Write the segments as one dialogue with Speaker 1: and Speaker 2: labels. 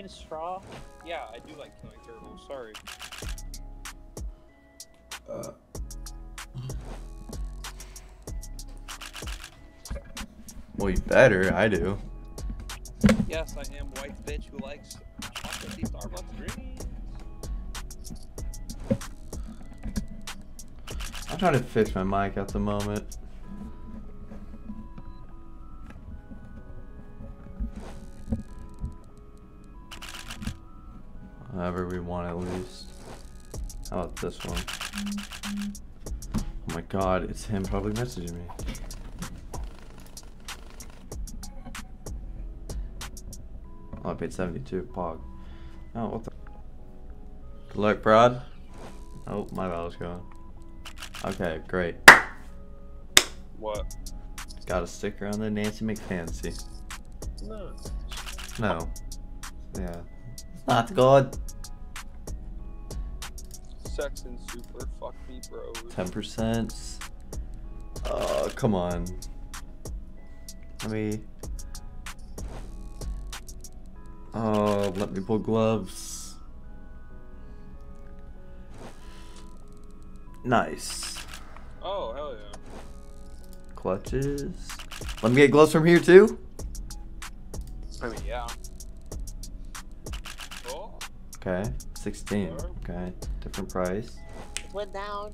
Speaker 1: need a straw?
Speaker 2: Yeah, I do like killing turtles. Sorry.
Speaker 3: Uh. Well, you better. I do.
Speaker 2: Yes, I am white bitch who likes chocolatey Starbucks drinks.
Speaker 3: I'm trying to fix my mic at the moment. However we want at least. How about this one? Oh my god, it's him probably messaging me. Oh, I paid 72, pog. Oh, what the? Good luck, Brad. Oh, my bell's going. Okay, great.
Speaker 2: What?
Speaker 3: Got a sticker on the Nancy McFancy.
Speaker 2: No.
Speaker 3: No. Yeah. Not good.
Speaker 2: Sex and super fuck me, bros.
Speaker 3: 10%. Oh, uh, come on. Let me. Oh, let me pull gloves. Nice.
Speaker 2: Oh hell yeah.
Speaker 3: Clutches. Let me get gloves from here too.
Speaker 2: I mean yeah. Oh.
Speaker 3: Okay. 16.
Speaker 2: Sure.
Speaker 3: Okay. Different price.
Speaker 1: Went down.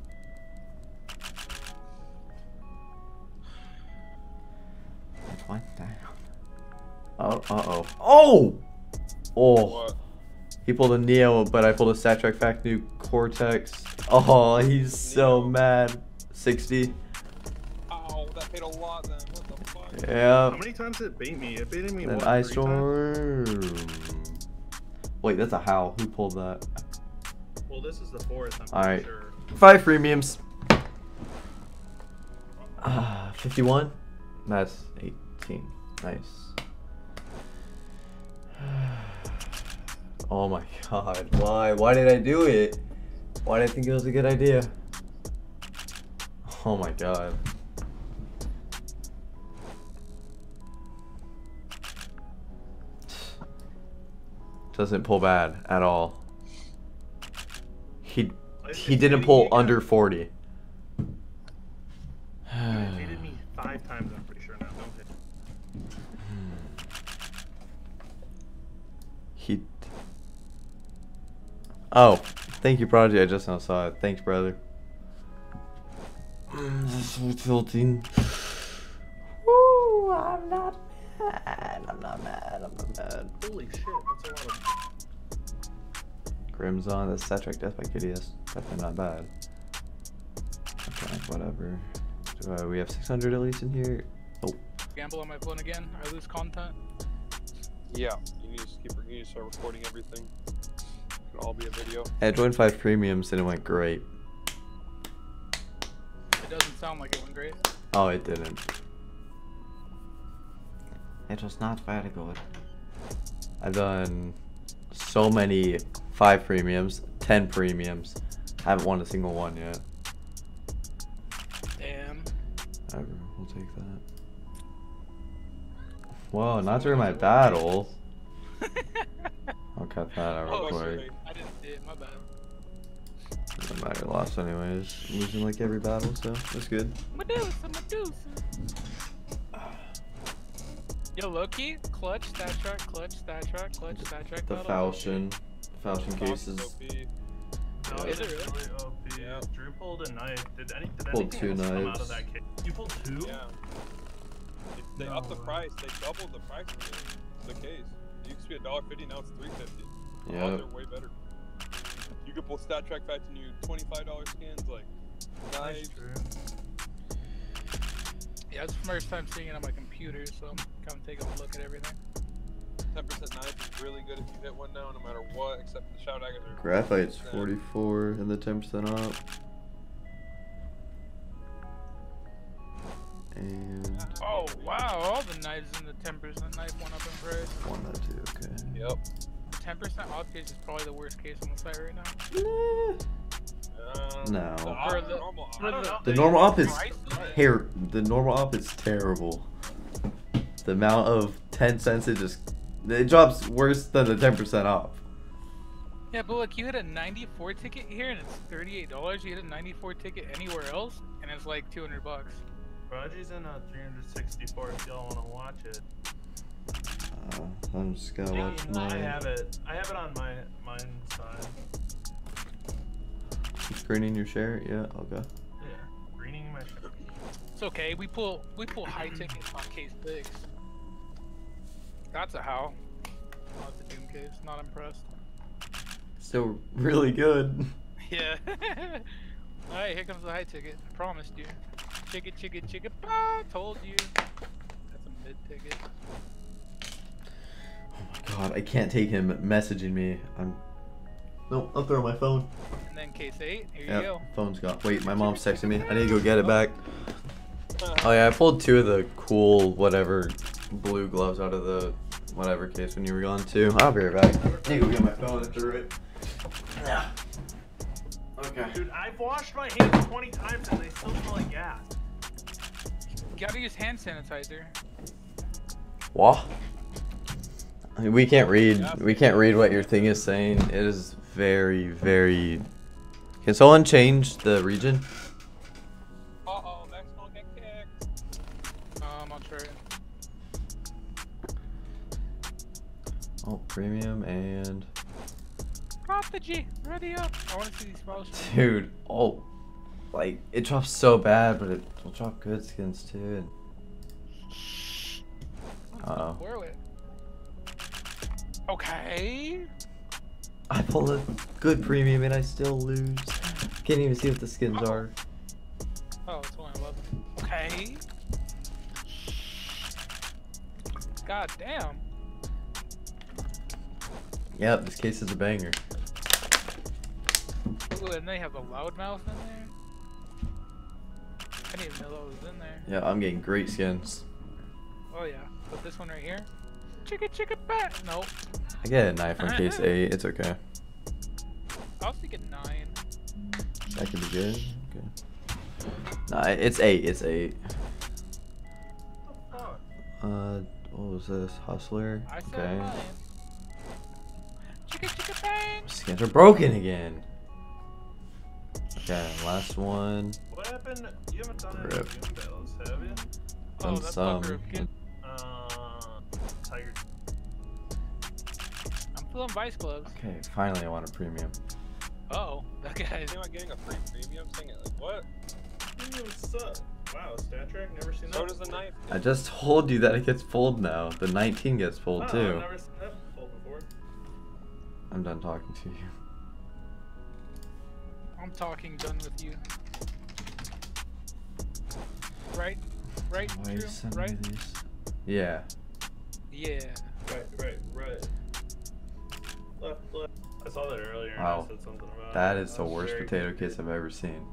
Speaker 3: It went down. Oh, uh oh. Oh! Oh!
Speaker 2: What?
Speaker 3: He pulled a Neo, but I pulled a StatTrak Fact New Cortex. Oh, he's so
Speaker 2: Neo.
Speaker 3: mad. 60.
Speaker 2: Ow, that paid a lot then. What the fuck?
Speaker 3: Yeah.
Speaker 4: How many times did it bait me? It baited me
Speaker 3: Then
Speaker 4: what,
Speaker 3: Ice
Speaker 4: three times?
Speaker 3: Wait, that's a Howl. Who pulled that?
Speaker 4: Well, this is the fourth. I'm
Speaker 3: Alright.
Speaker 4: pretty sure.
Speaker 3: Five premiums. Ah, 51? That's 18. Nice. Oh my god, why? Why did I do it? Why did I think it was a good idea? Oh my god. Doesn't pull bad at all. He he didn't pull under 40.
Speaker 4: It me five times. I'm pretty sure now. Hit.
Speaker 3: He. Oh, thank you, Prodigy. I just now saw it. Thanks, brother. This is so tilting. Mad. I'm not mad.
Speaker 4: Holy shit! That's a lot of.
Speaker 3: Grim's on the StatTrak Death by KDS. Definitely not bad. Okay, whatever. Do I, we have 600 at least in here. Oh,
Speaker 5: Gamble on my phone again. I lose content.
Speaker 2: Yeah, you need to keep. You need to start recording everything. It can all be a video.
Speaker 3: I joined five premiums and it went great.
Speaker 5: It doesn't sound like it went great.
Speaker 3: Oh, it didn't. It was not very good. I've done so many five premiums, ten premiums. I haven't won a single one yet.
Speaker 5: Damn.
Speaker 3: Whatever, we'll take that. Whoa, not during my battle. I'll cut that out real
Speaker 2: Oh,
Speaker 3: quick.
Speaker 2: shit.
Speaker 5: I didn't see it. My bad.
Speaker 3: Doesn't matter, lost anyways. Losing like every battle, so that's good.
Speaker 5: Medusa, Medusa. Yo, Loki, clutch, StatTrak, clutch, StatTrak, clutch, StatTrak.
Speaker 3: The
Speaker 5: battle.
Speaker 3: Falchion, Falchion cases.
Speaker 2: OP.
Speaker 4: No, oh,
Speaker 5: Is it really?
Speaker 4: OP.
Speaker 2: Yeah.
Speaker 4: Drew pulled a knife. Did any? Did
Speaker 3: Pulled
Speaker 4: anything
Speaker 3: two
Speaker 4: else come out
Speaker 3: knives.
Speaker 4: of that kit? You pulled two?
Speaker 2: Yeah. They- They upped the price. They doubled the price of the case. It used to be a dollar fifty. Now it's three fifty.
Speaker 3: Yeah.
Speaker 2: they're way better. You could pull StatTrak back to new twenty-five dollar skins like
Speaker 4: Nice,
Speaker 2: nice.
Speaker 4: Drew.
Speaker 5: Yeah, it's the first time seeing it on my computer, so I'm kind of taking a look at everything.
Speaker 2: Ten percent knife is really good if you hit one now, no matter what, except the Shadow Daggers are.
Speaker 3: Graphite's
Speaker 2: 40%.
Speaker 3: 44 and the 10% off. And
Speaker 5: Oh wow, all the knives in the 10% knife went up in price.
Speaker 3: one that too, okay.
Speaker 2: Yep.
Speaker 5: 10% off case is probably the worst case on the site right now.
Speaker 2: Uh,
Speaker 3: No.
Speaker 2: The, op-
Speaker 5: For the-
Speaker 2: normal
Speaker 5: for
Speaker 2: op-
Speaker 5: the-
Speaker 3: The normal up is
Speaker 5: Price?
Speaker 3: ter- the normal up is terrible. The amount of 10 cents it just It drops worse than the 10% off.
Speaker 5: Yeah, but look, you had a 94 ticket here and it's $38. You had a 94 ticket anywhere else and it's like 200 bucks.
Speaker 4: Prodigy's in a 364 if y'all want to watch it.
Speaker 3: Uh, I'm just gonna watch
Speaker 4: I have it. I have it on my mine side.
Speaker 3: screening your share. Yeah, okay.
Speaker 4: Yeah. Greening my shirt.
Speaker 5: It's okay. We pull we pull high tickets on case six. That's a Howl. Oh, the a doom case. Not impressed.
Speaker 3: Still really good.
Speaker 5: Yeah. Alright, here comes the high ticket. I promised you. Chicka chicka chicka bah! Told you. That's a mid ticket.
Speaker 3: Oh my god, I can't take him messaging me. I'm. No, I'll throw my phone.
Speaker 5: And then case eight. Here you go.
Speaker 3: phone's gone. Wait, my mom's texting me. I need to go get it back. Oh yeah, I pulled two of the cool whatever blue gloves out of the whatever case when you were gone too. I'll be right back. I need to go get my phone and threw it. Yeah. Okay.
Speaker 4: Dude, I've washed my hands 20 times and they still smell like gas.
Speaker 5: You gotta use hand sanitizer.
Speaker 3: What? We can't read. We can't read what your thing is saying. It is very, very. Can someone change the region?
Speaker 2: Oh,
Speaker 3: premium and
Speaker 5: Prodigy, ready up. I wanna see these
Speaker 3: dude. Oh, like it drops so bad, but it will drop good skins too. And Uh-oh.
Speaker 5: Okay.
Speaker 3: I pull a good premium and I still lose. Can't even see what the skins oh. are.
Speaker 5: Oh, it's only 11. Okay. God damn.
Speaker 3: Yep, this case is a banger.
Speaker 5: Ooh, and they have a loudmouth in there. I didn't even know that was in there.
Speaker 3: Yeah, I'm getting great skins.
Speaker 5: Oh yeah. Put this one right here. Chicka chicka bat. Nope.
Speaker 3: I get a knife on case eight. It's okay.
Speaker 5: I'll was thinking nine.
Speaker 3: That could be good. Okay. Nah, it's eight. It's eight.
Speaker 4: What the fuck?
Speaker 3: Uh, what was this? Hustler.
Speaker 5: I said
Speaker 3: Okay. Skins are broken again. Okay, last one.
Speaker 4: What happened? You haven't done any
Speaker 3: Rip.
Speaker 4: Doom Bells, have you?
Speaker 5: Oh,
Speaker 3: Done
Speaker 5: that
Speaker 3: some.
Speaker 5: fucker. Get,
Speaker 4: Uh, Tiger.
Speaker 5: I'm feeling vice gloves.
Speaker 3: Okay, finally I want a premium.
Speaker 5: Oh, that guy.
Speaker 2: Is I getting a free premium? Saying it like what?
Speaker 4: Ooh, what's up? Wow, StatTrak, never seen that.
Speaker 2: So does the knife.
Speaker 3: I just told you that it gets pulled now. The 19 gets pulled
Speaker 4: Wow,
Speaker 3: too. I'm done talking to you.
Speaker 5: I'm talking done with you. Right? Right?
Speaker 3: Why you
Speaker 5: True?
Speaker 3: send me
Speaker 5: Right?
Speaker 3: Yeah.
Speaker 5: Yeah.
Speaker 4: Right, right, right. Left, left. I saw that earlier and
Speaker 3: Wow.
Speaker 4: I said something about
Speaker 3: That
Speaker 4: it.
Speaker 3: is
Speaker 4: I
Speaker 3: the worst potato
Speaker 4: confused.
Speaker 3: case I've ever seen.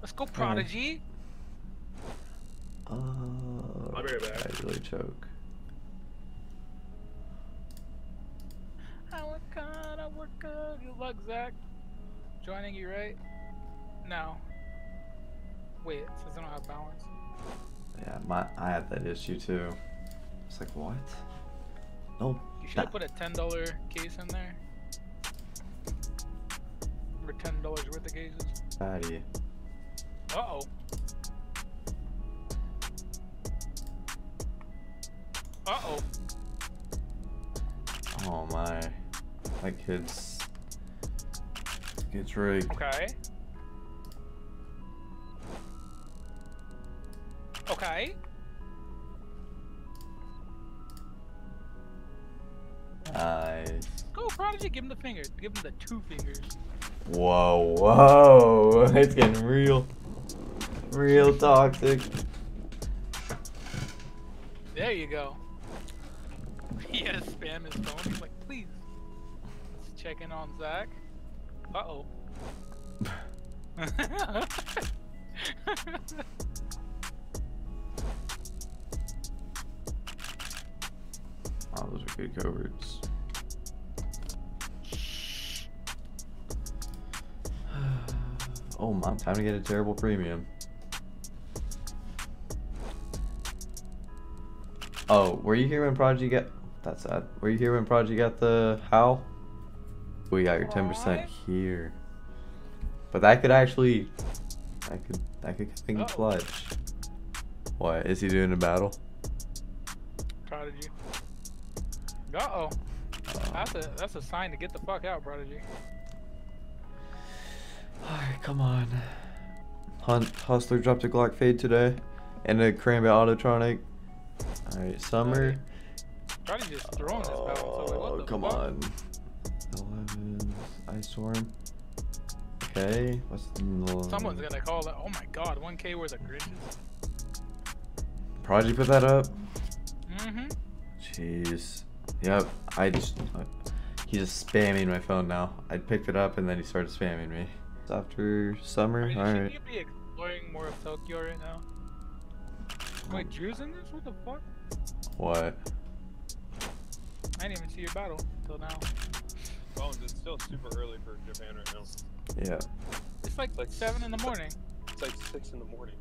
Speaker 5: Let's go, Prodigy.
Speaker 3: Oh,
Speaker 4: I'll be right back.
Speaker 3: I really choke.
Speaker 5: I work I work. Good luck, Zach. Joining you, right? No. Wait, it says I don't have balance.
Speaker 3: Yeah, my I had that issue too. It's like what? No.
Speaker 5: You should have put a ten dollar case in there. Or ten dollars worth of cases.
Speaker 3: Fatty.
Speaker 5: Uh oh. Uh oh.
Speaker 3: Oh my. My kids. Gets rigged.
Speaker 5: Okay. Okay.
Speaker 3: Nice.
Speaker 5: Go, Prodigy. Give him the finger. Give him the two fingers.
Speaker 3: Whoa, whoa. It's getting real. Real toxic.
Speaker 5: There you go. He had to spam his phone. He's like, please. Let's check in on Zach. Uh oh.
Speaker 3: Oh, those are good coverts. oh, my, time to get a terrible premium. Oh, were you here when Prodigy got? That's sad. Were you here when Prodigy got the Howl? We got your ten percent here. But that could actually, that could that could in
Speaker 5: Uh-oh.
Speaker 3: clutch. What is he doing a battle?
Speaker 5: Prodigy. Uh oh. That's a that's a sign to get the fuck out, Prodigy.
Speaker 3: Alright, come on. Hunt Hustler dropped a Glock fade today, and a Cranberry Autotronic. Alright, Summer.
Speaker 5: Prodigy just throwing this battle. So like, what
Speaker 3: Oh, come
Speaker 5: fuck?
Speaker 3: on. Eleven. Ice Storm. Okay. What's the
Speaker 5: Someone's gonna call that. Oh my god, 1K worth of Grinches.
Speaker 3: Prodigy put that up?
Speaker 5: Mm-hmm.
Speaker 3: Jeez. Yep. I just. Uh, he's just spamming my phone now. I picked it up and then he started spamming me. It's after summer.
Speaker 5: Shouldn't
Speaker 3: Alright.
Speaker 5: you be exploring more of Tokyo right now? Wait, Drew's in this? What the fuck?
Speaker 3: What?
Speaker 5: I didn't even see your battle till now.
Speaker 2: Bones, it's still super early for Japan right now.
Speaker 3: Yeah.
Speaker 5: It's like,
Speaker 2: Like
Speaker 5: 7 in the morning.
Speaker 2: It's like six in the morning.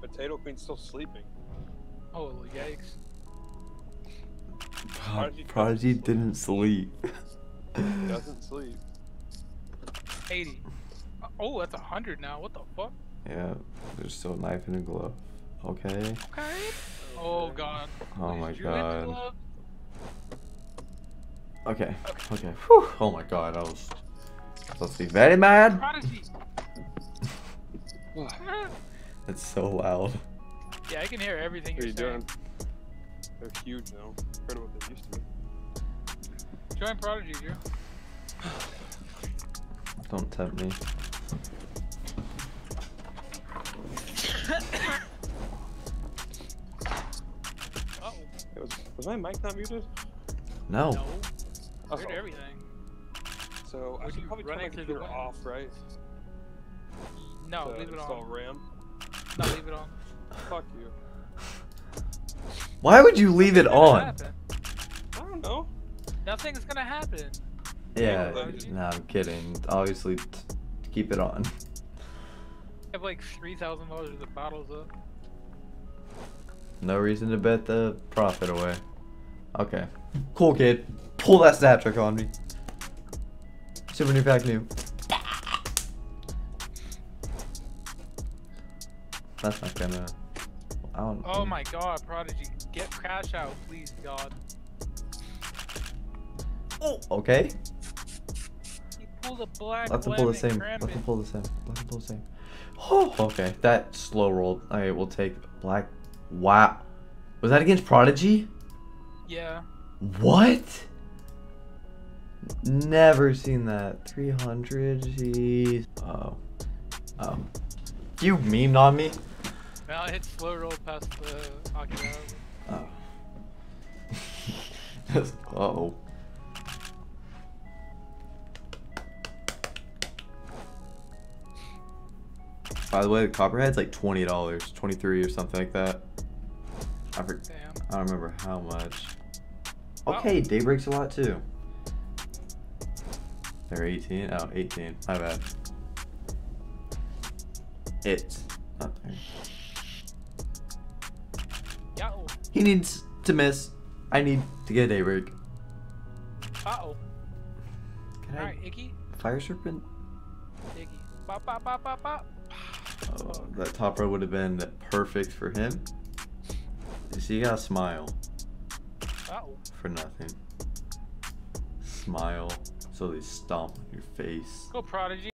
Speaker 2: Potato Queen's still sleeping.
Speaker 5: Oh, yikes.
Speaker 2: Prodigy
Speaker 3: Prodigy
Speaker 2: doesn't
Speaker 3: didn't sleep.
Speaker 2: Doesn't sleep.
Speaker 5: 80. Uh, Oh, that's 100 now. What the fuck?
Speaker 3: yeah. There's still a knife in a glove. Okay.
Speaker 5: Okay. Oh god.
Speaker 3: Oh
Speaker 5: Is
Speaker 3: my
Speaker 5: Drew the
Speaker 3: god.
Speaker 5: Glove?
Speaker 3: Okay. Okay. Whew. Oh my god. I was supposed to be very mad.
Speaker 5: Prodigy.
Speaker 3: It's so loud.
Speaker 5: yeah, I can hear everything
Speaker 2: What
Speaker 5: you're
Speaker 2: you
Speaker 5: saying.
Speaker 2: doing? They're huge now compared to what they used to be.
Speaker 5: Join Prodigy, Drew.
Speaker 3: Don't tempt me.
Speaker 5: Uh-oh.
Speaker 2: It was, was my mic not muted?
Speaker 3: No.
Speaker 5: No.
Speaker 2: Oh,
Speaker 5: Heard everything.
Speaker 2: So I should probably turn my
Speaker 5: running the
Speaker 2: computer off, right?
Speaker 5: No,
Speaker 2: to
Speaker 5: leave it
Speaker 2: install
Speaker 5: on.
Speaker 2: RAM.
Speaker 5: No, leave it on.
Speaker 2: Fuck you.
Speaker 3: Why would you leave it
Speaker 5: Nothing's gonna
Speaker 3: on?
Speaker 5: happen.
Speaker 2: I don't know.
Speaker 5: Nothing's gonna happen.
Speaker 3: Yeah.
Speaker 5: Prodigy?
Speaker 3: No, I'm kidding. Obviously, t- keep it on.
Speaker 5: I have like three thousand dollars of bottles up.
Speaker 3: No reason to bet the profit away. Okay. Cool kid. Pull that StatTrak on me. Super new pack new. That's not gonna. I don't.
Speaker 5: Oh my god, Prodigy, get crash out, please, God. Oh.
Speaker 3: Okay.
Speaker 5: He pulled a black.
Speaker 3: Let them pull the same. Let them pull the same. Let them pull the same. Oh, okay. That slow rolled. Alright, we'll take black. Wow. Was that against Prodigy?
Speaker 5: Yeah.
Speaker 3: What? Never seen that. 300. Jeez. Oh. Oh. You memed on me?
Speaker 5: Now I hit slow roll past the Akira.
Speaker 3: Oh. Just- Uh-oh. By the way, the Copperhead's like twenty dollars, twenty three or something like that. I. I don't remember how much. Okay, Daybreak's a lot too. They're 18? Oh, 18. My bad. It's not there.
Speaker 5: Yo.
Speaker 3: He needs to miss. I need to get a Daybreak.
Speaker 5: Uh oh.
Speaker 3: Can I
Speaker 5: Alright, Iggy.
Speaker 3: Fire Serpent?
Speaker 5: Iggy. Bop, bop, bop, bop, bop.
Speaker 3: Oh, that top row would have been perfect for him. See, you gotta smile
Speaker 5: Uh oh.
Speaker 3: for nothing. Smile so they stomp your face.
Speaker 5: Go, Prodigy.